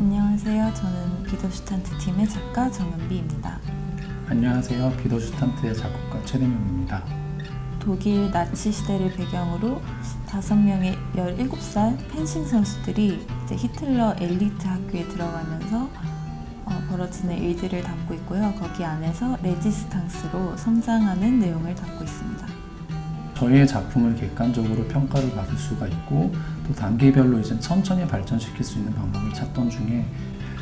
안녕하세요. 저는 비더슈탄트 팀의 작가 정은비입니다. 안녕하세요. 비더슈탄트의 작곡가 최대명입니다. 독일 나치 시대를 배경으로 다섯 명의 17살 펜싱 선수들이 이제 히틀러 엘리트 학교에 들어가면서 어, 벌어지는 일들을 담고 있고요. 거기 안에서 레지스탕스로 성장하는 내용을 담고 있습니다. 저희의 작품을 객관적으로 평가를 받을 수가 있고 또 단계별로 이제 천천히 발전시킬 수 있는 방법을 찾던 중에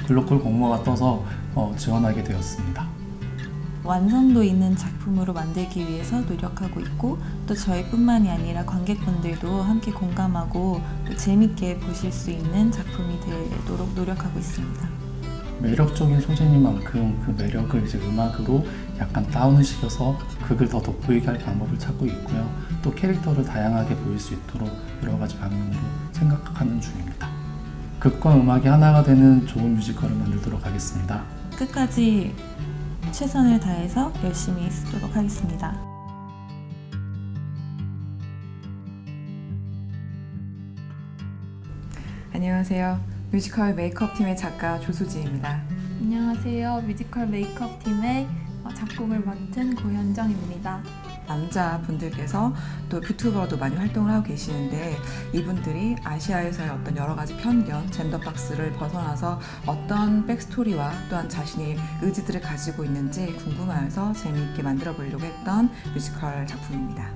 글로컬 공모가 떠서 어, 지원하게 되었습니다. 완성도 있는 작품으로 만들기 위해서 노력하고 있고 또 저희뿐만이 아니라 관객분들도 함께 공감하고 또 재밌게 보실 수 있는 작품이 되도록 노력하고 있습니다. 매력적인 소재니만큼 그 매력을 이제 음악으로 약간 다운을 시켜서 극을 더 돋보이게 할 방법을 찾고 있고요. 또 캐릭터를 다양하게 보일 수 있도록 여러 가지 방면으로 생각하는 중입니다. 극과 음악이 하나가 되는 좋은 뮤지컬을 만들도록 하겠습니다. 끝까지 최선을 다해서 열심히 쓰도록 하겠습니다. 안녕하세요. 뮤지컬 메이크업 팀의 작가 조수지입니다. 안녕하세요. 뮤지컬 메이크업 팀의 어, 작곡을 맡은 고현정입니다. 남자 분들께서 또 뷰튜버로도 많이 활동을 하고 계시는데 이분들이 아시아에서의 어떤 여러 가지 편견, 젠더 박스를 벗어나서 어떤 backstory와 또한 자신의 의지들을 가지고 있는지 궁금해서 재미있게 만들어 보려고 했던 뮤지컬 작품입니다.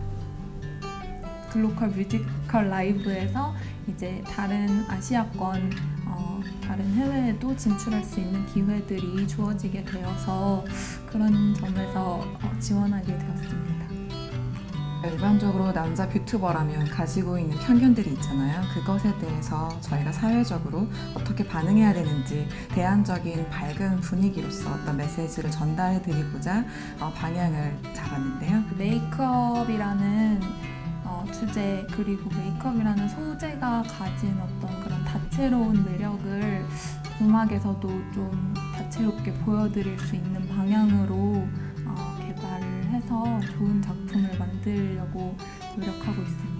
글로컬 뮤지컬 라이브에서 이제 다른 아시아권 어, 다른 해외에도 진출할 수 있는 기회들이 주어지게 되어서 그런 점에서 어, 지원하게 되었습니다. 일반적으로 남자 뷰튜버라면 가지고 있는 편견들이 있잖아요. 그것에 대해서 저희가 사회적으로 어떻게 반응해야 되는지 대안적인 밝은 분위기로서 어떤 메시지를 전달해 드리고자 어, 방향을 잡았는데요. 메이크업이라는 어, 주제 그리고 메이크업이라는 소재가 가진 어떤 그런 다채로운 매력을 음악에서도 좀 다채롭게 보여드릴 수 있는 방향으로 어, 개발을 해서 좋은 작품을 만들려고 노력하고 있습니다.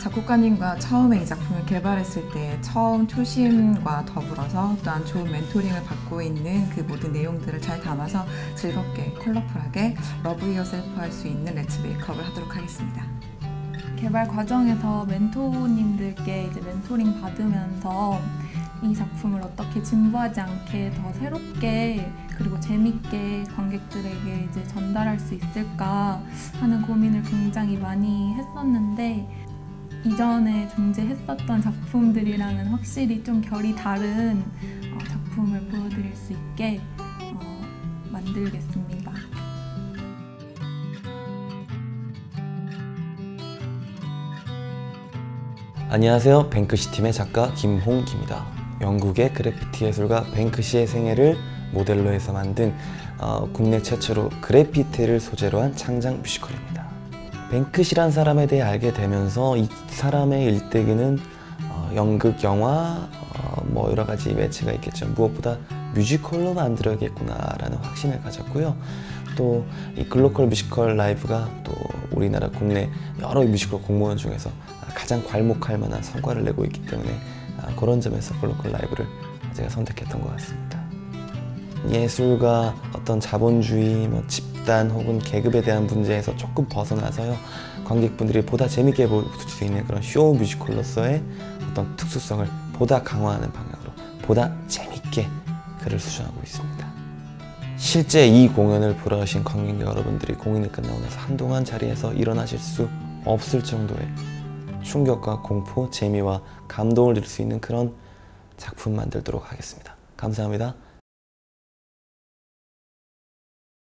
작곡가님과 처음에 이 작품을 개발했을 때 처음 초심과 더불어서 또한 좋은 멘토링을 받고 있는 그 모든 내용들을 잘 담아서 즐겁게 컬러풀하게 love yourself 할 수 있는 Let's Makeup을 하도록 하겠습니다. 개발 과정에서 멘토님들께 이제 멘토링 받으면서 이 작품을 어떻게 진부하지 않게 더 새롭게 그리고 재밌게 관객들에게 이제 전달할 수 있을까 하는 고민을 굉장히 많이 했었는데 이전에 존재했었던 작품들이랑은 확실히 좀 결이 다른 어, 작품을 보여드릴 수 있게 어, 만들겠습니다. 안녕하세요. 뱅크시 팀의 작가 김홍기입니다. 영국의 그래피티 예술가 뱅크시의 생애를 모델로 해서 만든 어, 국내 최초로 그래피티를 소재로 한 창작 뮤지컬입니다. 뱅크시란 사람에 대해 알게 되면서 이 사람의 일대기는 어, 연극, 영화, 어, 뭐 여러 가지 매체가 있겠죠. 무엇보다 뮤지컬로 만들어야겠구나라는 확신을 가졌고요. 또 이 글로컬 뮤지컬 라이브가 또 우리나라 국내 여러 뮤지컬 공모전 중에서 가장 괄목할 만한 성과를 내고 있기 때문에 아, 그런 점에서 글로컬 라이브를 제가 선택했던 것 같습니다. 예술과 어떤 자본주의, 뭐 집단 혹은 계급에 대한 문제에서 조금 벗어나서요 관객분들이 보다 재밌게 볼 수 있는 그런 쇼 뮤지컬로서의 어떤 특수성을 보다 강화하는 방향으로 보다 재밌게 글을 수정하고 있습니다. 실제 이 공연을 보러 오신 관객 여러분들이 공연이 끝나고 나서 한동안 자리에서 일어나실 수 없을 정도의 충격과 공포, 재미와 감동을 드릴 수 있는 그런 작품 만들도록 하겠습니다. 감사합니다.